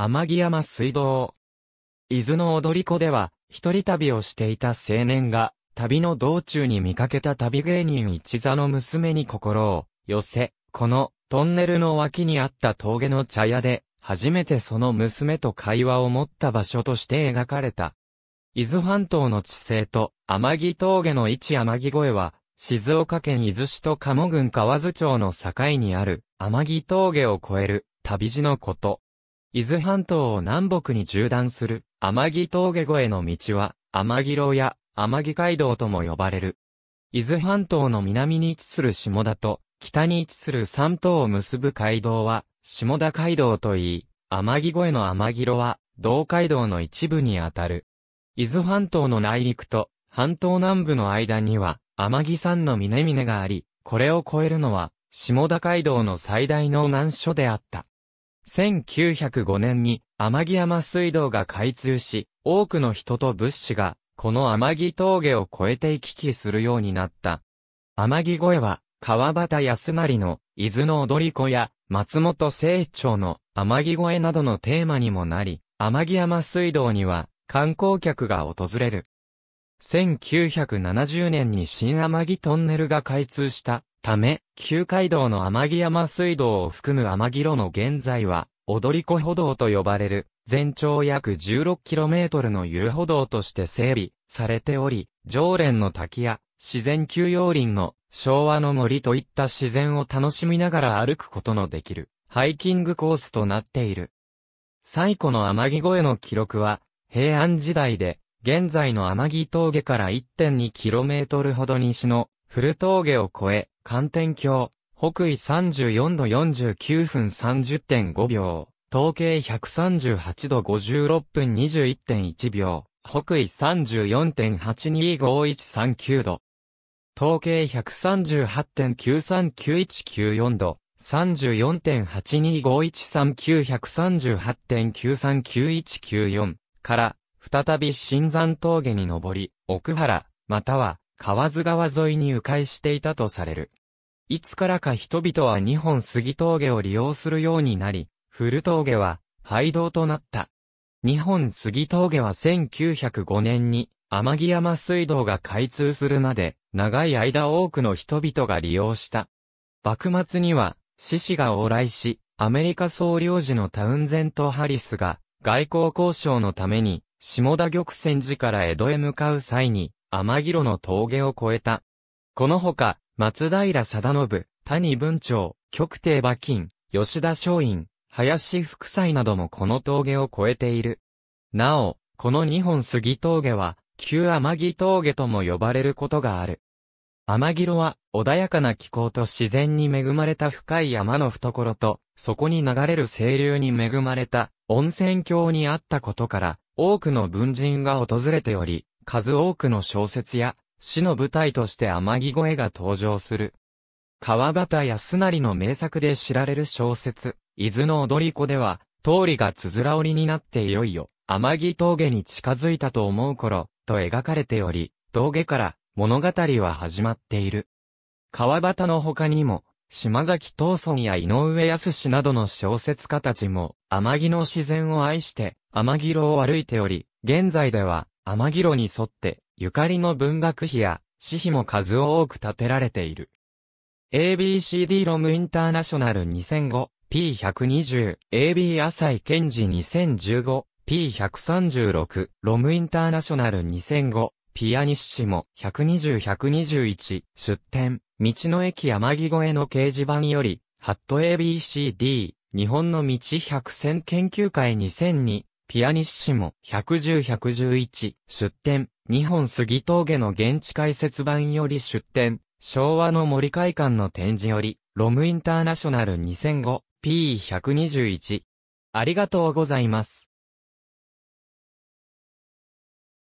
天城山水道。伊豆の踊り子では、一人旅をしていた青年が、旅の道中に見かけた旅芸人一座の娘に心を寄せ、このトンネルの脇にあった峠の茶屋で、初めてその娘と会話を持った場所として描かれた。伊豆半島の地勢と天城峠の位置天城越えは、静岡県伊豆市と鴨郡河津町の境にある天城峠を越える旅路のこと。伊豆半島を南北に縦断する天城峠越えの道は天城路や天城街道とも呼ばれる。伊豆半島の南に位置する下田と北に位置する三島を結ぶ街道は下田街道といい、天城越えの天城路は道街道の一部にあたる。伊豆半島の内陸と半島南部の間には天城山の峰々があり、これを越えるのは下田街道の最大の難所であった。1905年に天城山水道が開通し、多くの人と物資が、この天城峠を越えて行き来するようになった。天城越えは、川端康成の、伊豆の踊り子や、松本清張の、天城越えなどのテーマにもなり、天城山水道には、観光客が訪れる。1970年に新天城トンネルが開通したため、旧街道の天城山水道を含む天城路の現在は、踊り子歩道と呼ばれる、全長約 16km の遊歩道として整備されており、常連の滝や自然休養林の昭和の森といった自然を楽しみながら歩くことのできる、ハイキングコースとなっている。最古の天城越えの記録は、平安時代で、現在の天城峠から 1.2km ほど西の古峠を越え、関天橋、北緯34度49分30.5秒、統計138度56分21.1秒、北緯34.825139度。統計138.939194度、34.825139-138.939194から再び新山峠に登り、奥原、または、河津川沿いに迂回していたとされる。いつからか人々は日本杉峠を利用するようになり、古峠は廃道となった。日本杉峠は1905年に天城山水道が開通するまで長い間多くの人々が利用した。幕末には獅子が往来し、アメリカ総領事のタウンゼント・ハリスが外交交渉のために下田玉泉寺から江戸へ向かう際に天城の峠を越えた。このほか、松平定信、谷文鳥、極帝馬金、吉田松陰、林福祭などもこの峠を越えている。なお、この二本杉峠は、旧天城峠とも呼ばれることがある。天城は、穏やかな気候と自然に恵まれた深い山の懐と、そこに流れる清流に恵まれた温泉郷にあったことから、多くの文人が訪れており、数多くの小説や詩の舞台として天城越えが登場する。川端康成の名作で知られる小説、伊豆の踊り子では、通りがつづら折りになっていよいよ、天城峠に近づいたと思う頃、と描かれており、峠から物語は始まっている。川端の他にも、島崎東村や井上康などの小説家たちも、天城の自然を愛して、天城路を歩いており、現在では、天城路に沿って、ゆかりの文学碑や詩碑も数多く建てられている。ABCD ロムインターナショナル 2005P120 AB 浅井健治2015 P136 ロムインターナショナル2005ピアニッシモ120-121出展道の駅山木越えの掲示板よりハット ABCD 日本の道百選研究会2002ピアニッシモ、110-111、出展、日本杉峠の現地解説版より出展、昭和の森会館の展示より、ロムインターナショナル 2005P121。ありがとうございます。